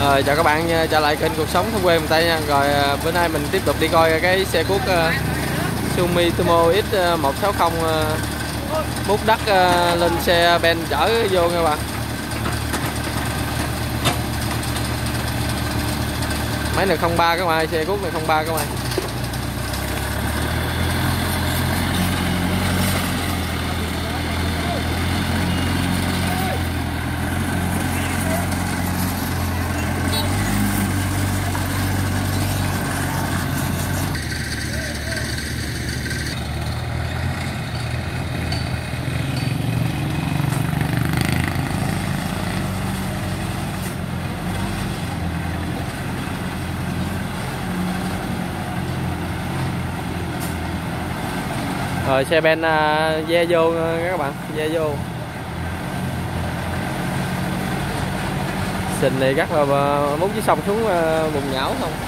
Rồi chào các bạn trở lại kênh cuộc sống thôn quê miền Tây nha. Rồi ờ, bữa nay mình tiếp tục đi coi cái xe cuốc uh, Sumitomo X160 uh, múc đất uh, ờ, lên xe ben chở vô nha bạn. Máy này 03 các bạn, xe cuốc này 03 các bạn. Rồi xe ben uh, ve vô à, các bạn ve vô. Sình này rất là à, muốn chiếc sông xuống vùng nhão không?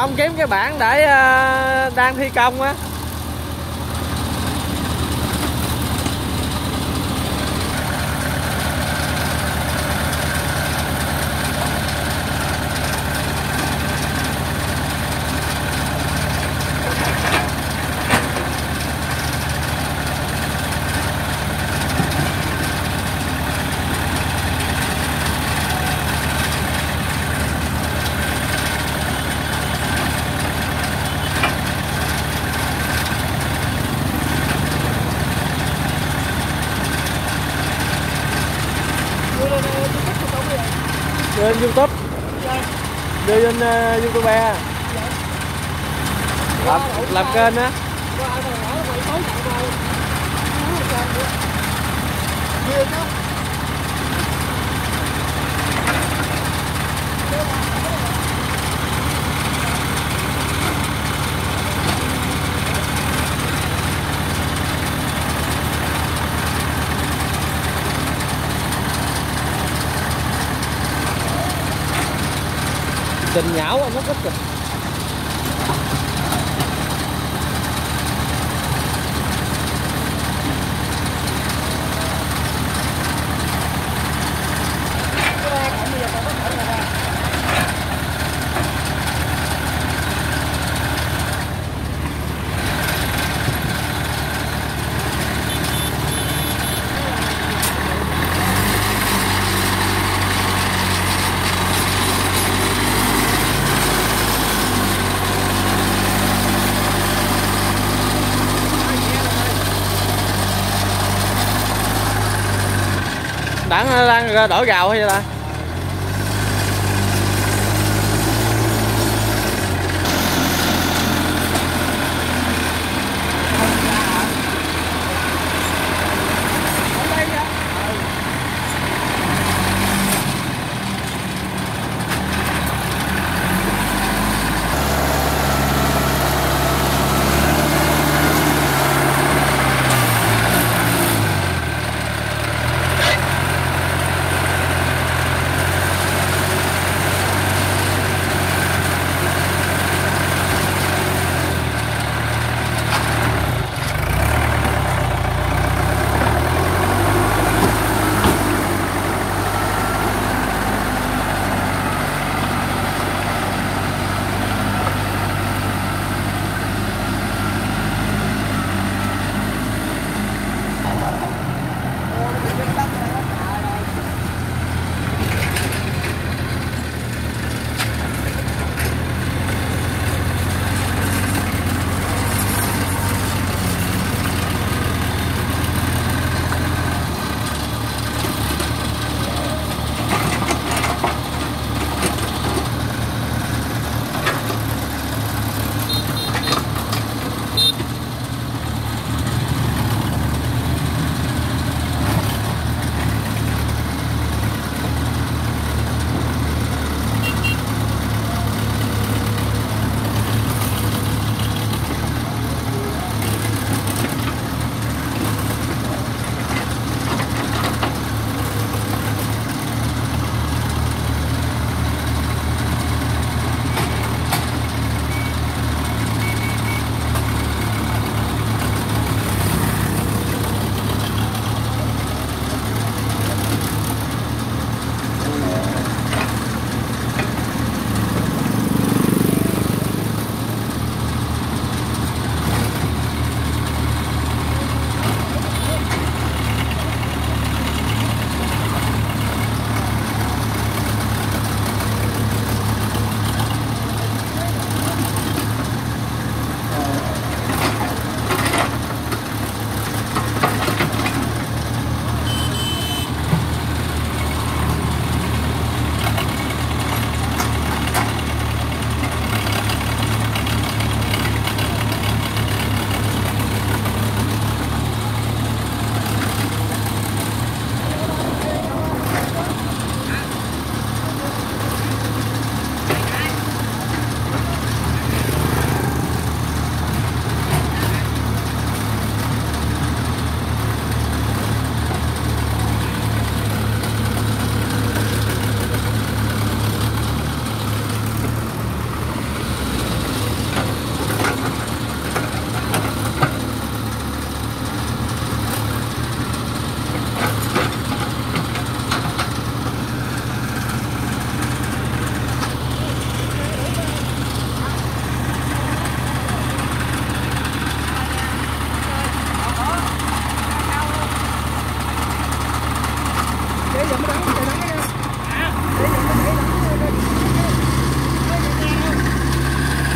Ông kiếm cái bảng để uh, đang thi công á. Lên youtube đưa lên uh, youtube làm, làm kênh á tình nhão nháo nó rất kìa bạn đang đổ gạo hay là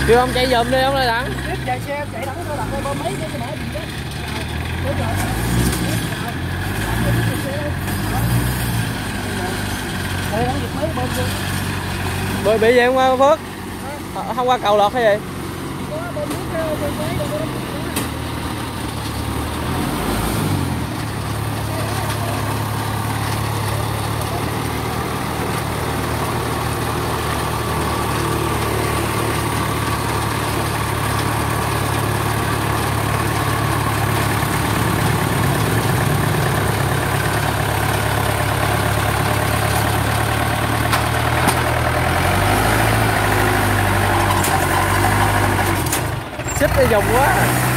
kêu ông chạy giùm đi ông ơi đặng. Chạy xe chạy đẳng thôi đặt bơm mấy cái mở gì đó. Bơi bị gì không Phước? Không qua cầu lọt hay gì? Xích dùng quá.